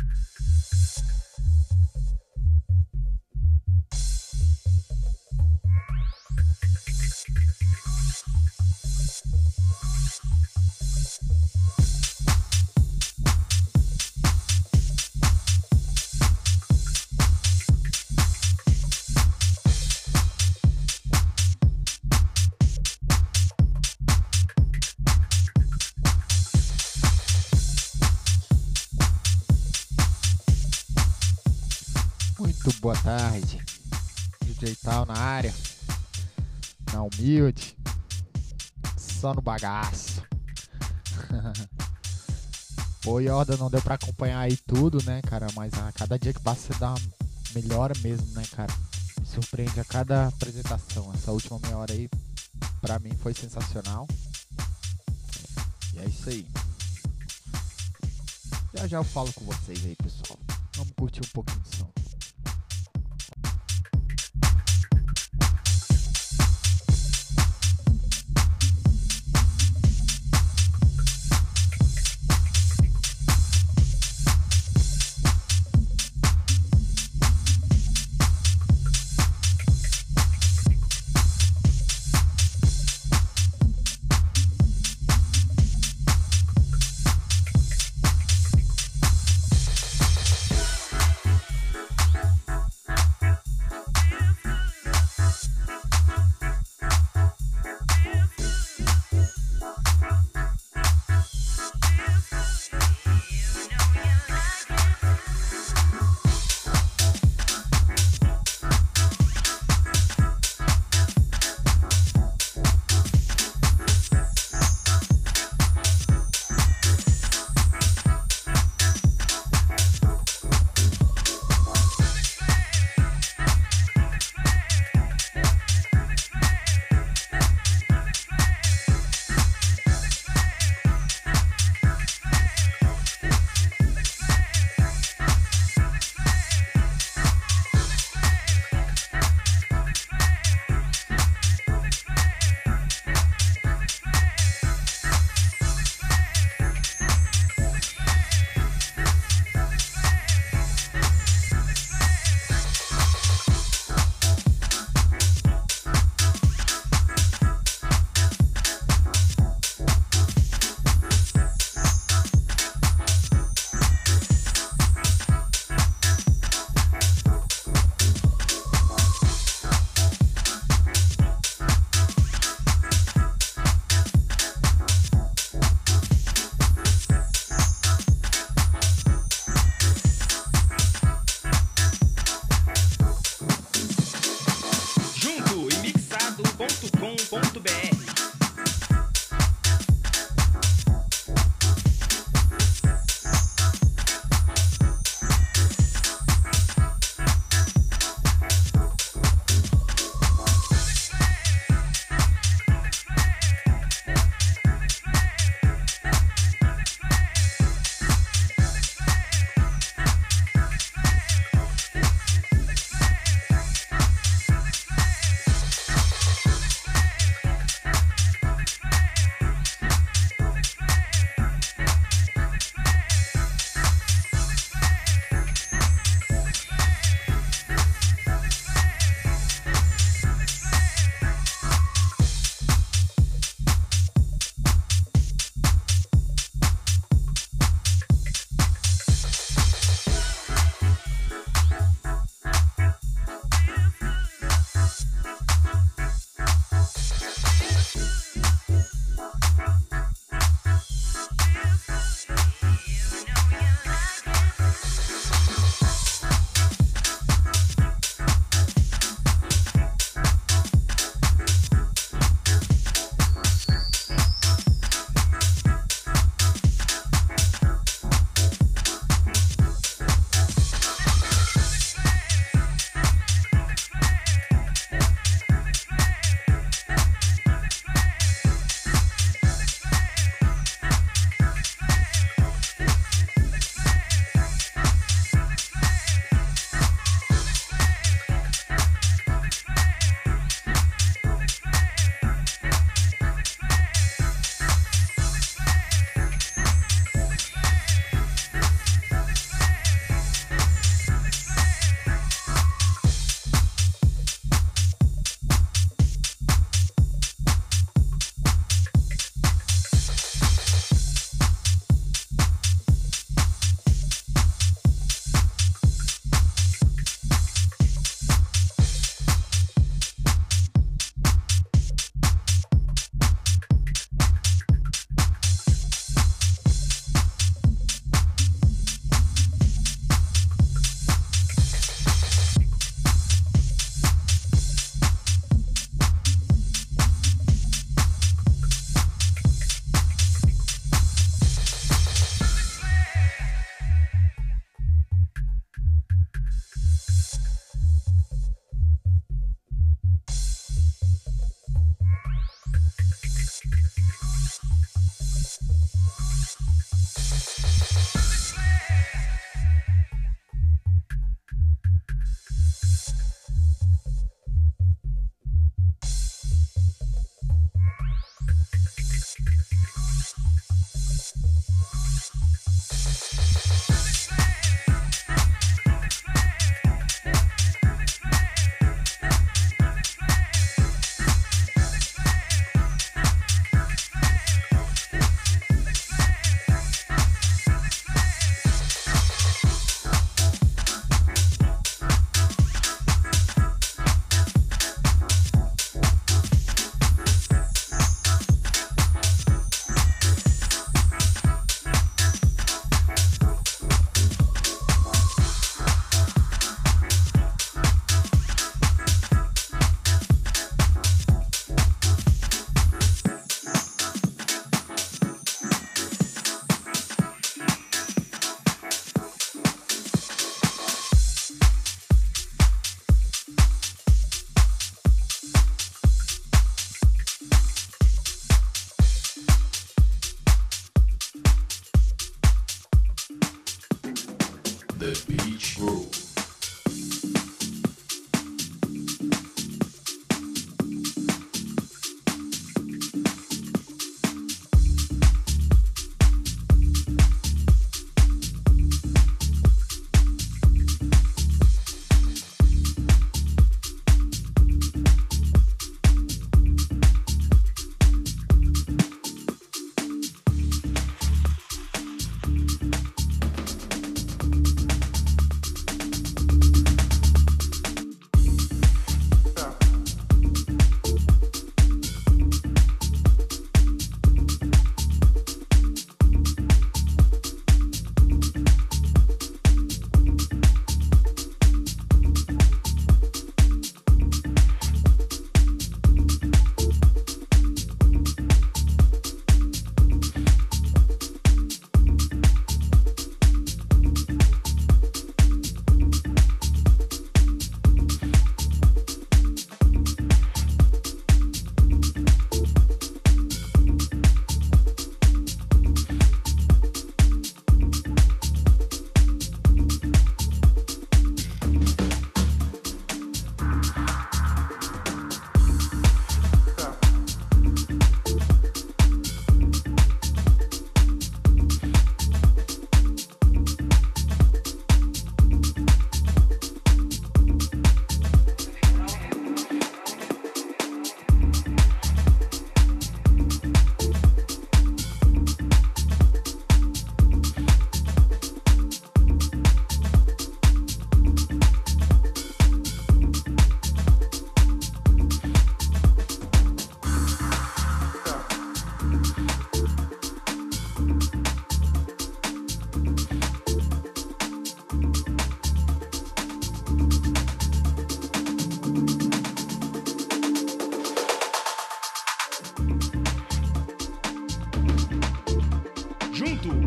Thank you. Só no bagaço. Pô, Yorda, não deu pra acompanhar aí tudo, né, cara? Mas a cada dia que passa você dá uma melhora mesmo, né, cara? Me surpreende a cada apresentação. Essa última meia hora aí, pra mim, foi sensacional. E é isso aí. Já já eu falo com vocês aí, pessoal. Vamos curtir um pouquinho de som.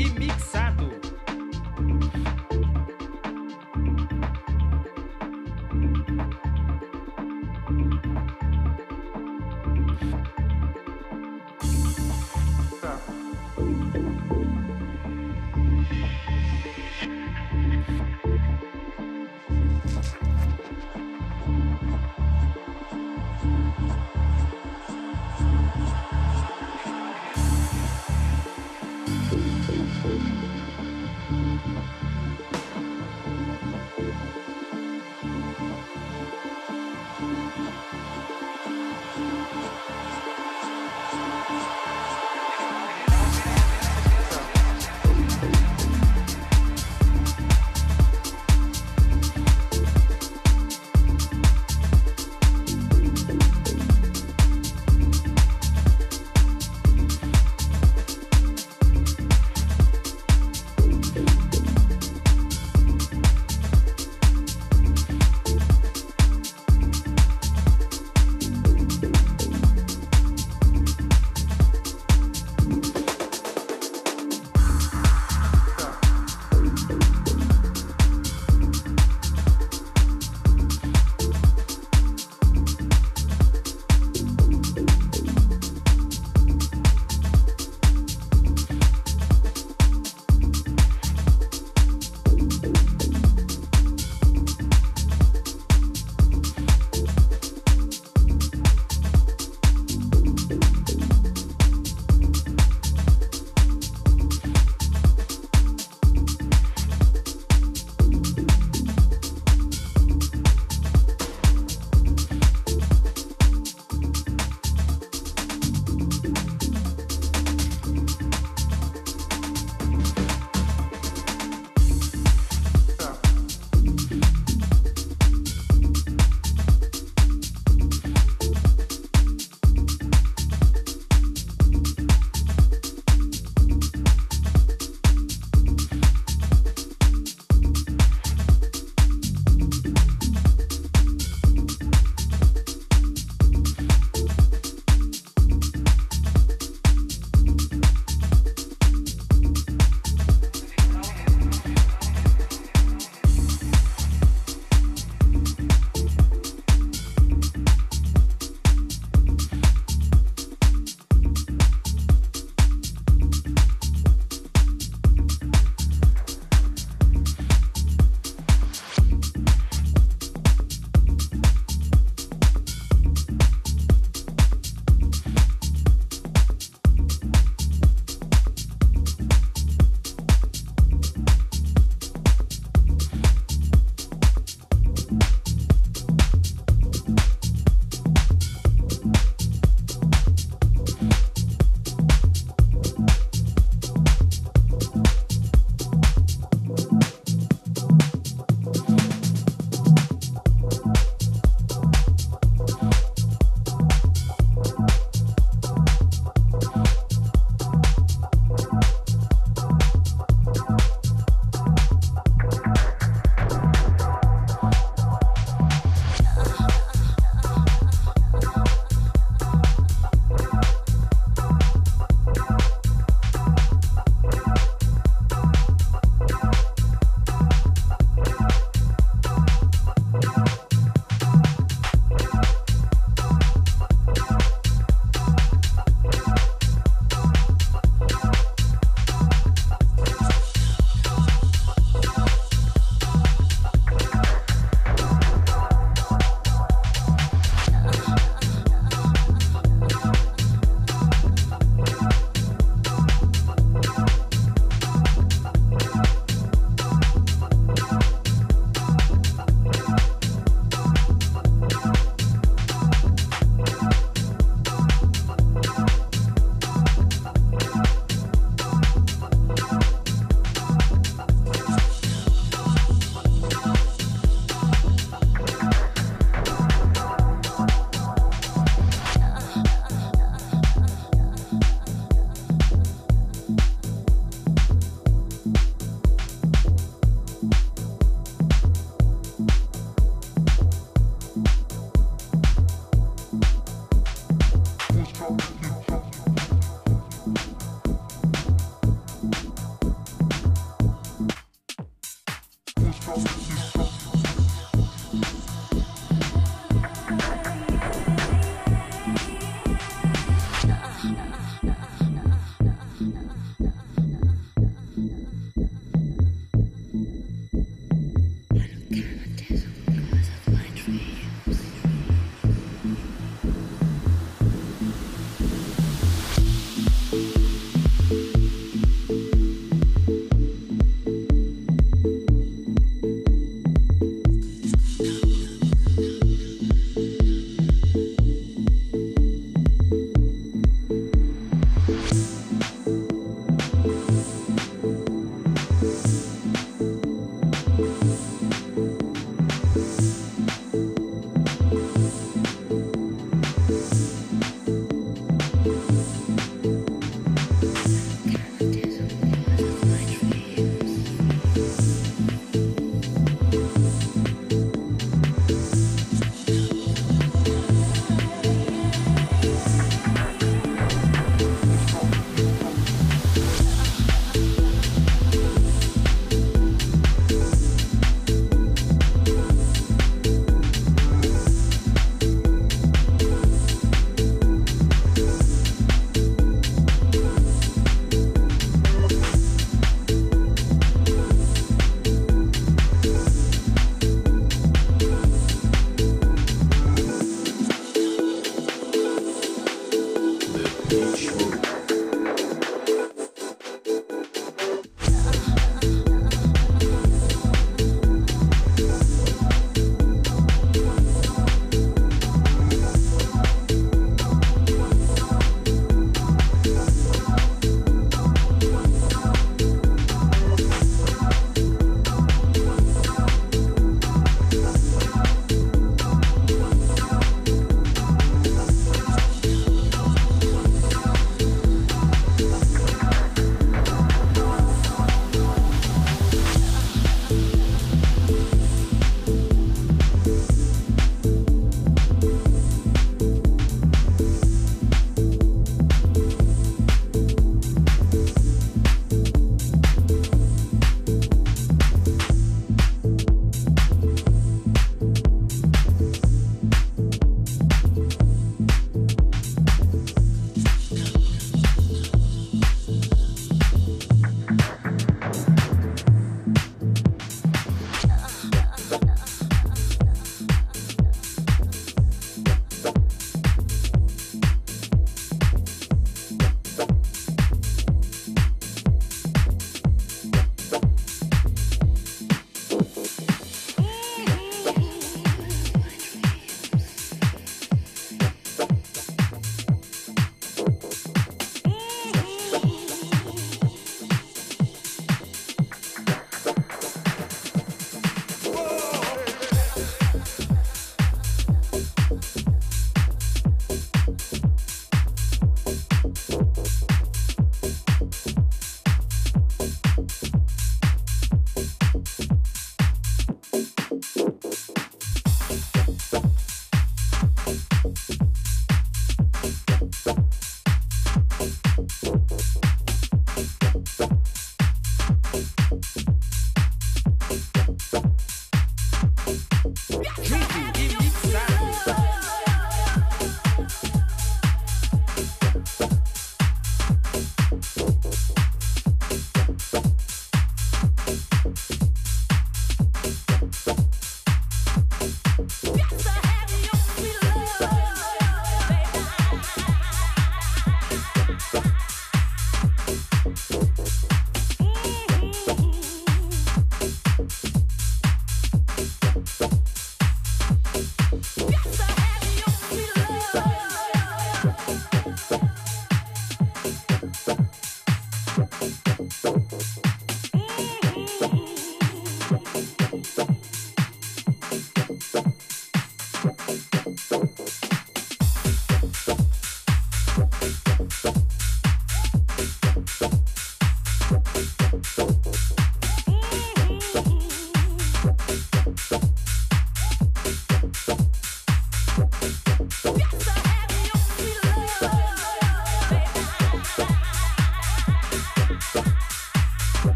e mixado.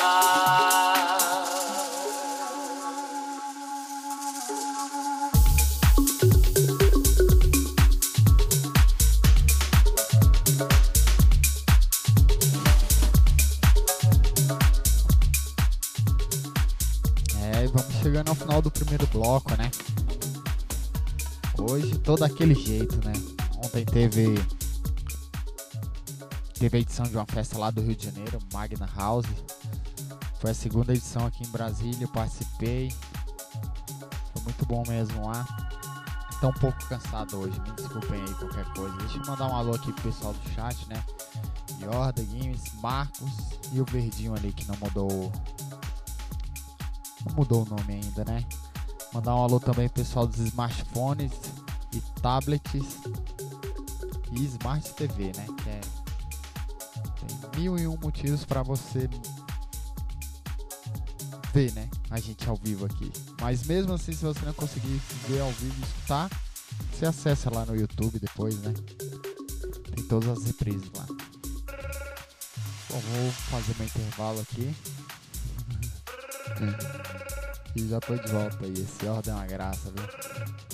É, chegando ao final do primeiro bloco, né? Hoje todo aquele jeito, né? Ontem teve teve a edição de uma festa lá do Rio de Janeiro, Magna House, foi a segunda edição aqui em Brasília, eu participei. Foi muito bom mesmo lá. Tô um pouco cansado hoje, me desculpem aí qualquer coisa. Deixa eu mandar um alô aqui pro pessoal do chat, né? Yorda Games, Marcos e o Verdinho ali que não mudou. Não mudou o nome ainda, né? Mandar um alô também pro pessoal dos smartphones e tablets e Smart TV, né? Que é, tem mil e um motivos para você ver, né? A gente ao vivo aqui. Mas mesmo assim, se você não conseguir ver ao vivo e escutar, você acessa lá no YouTube depois, né? Tem todas as reprises lá. Bom, vou fazer meu intervalo aqui. e já tô de volta aí. Esse ordem é uma graça, viu?